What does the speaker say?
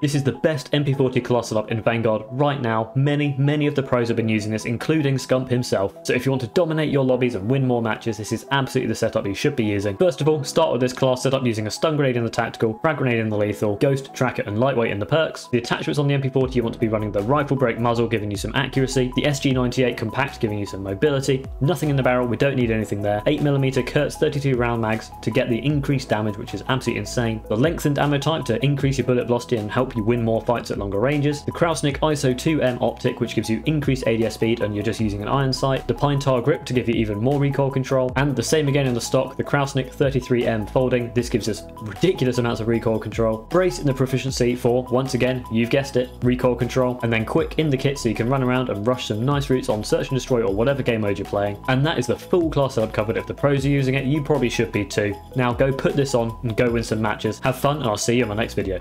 This is the best MP40 class setup in Vanguard right now. Many, many of the pros have been using this, including Scump himself. So if you want to dominate your lobbies and win more matches, this is absolutely the setup you should be using. First of all, start with this class setup using a stun grenade in the tactical, frag grenade in the lethal, ghost, tracker, and lightweight in the perks. The attachments on the MP40, you want to be running the rifle break muzzle, giving you some accuracy, the SG98 compact, giving you some mobility, nothing in the barrel, we don't need anything there, 8mm Kurz 32 round mags to get the increased damage, which is absolutely insane, the lengthened ammo type to increase your bullet velocity and help you win more fights at longer ranges, the Krausnick ISO 2M optic which gives you increased ADS speed and you're just using an iron sight, the Pine Tar grip to give you even more recoil control, and the same again in the stock, the Krausnick 33M folding, this gives us ridiculous amounts of recoil control, brace in the proficiency for, once again, you've guessed it, recoil control, and then quick in the kit so you can run around and rush some nice routes on search and destroy or whatever game mode you're playing. And that is the full class setup covered. If the pros are using it, you probably should be too. Now go put this on and go win some matches. Have fun and I'll see you in my next video.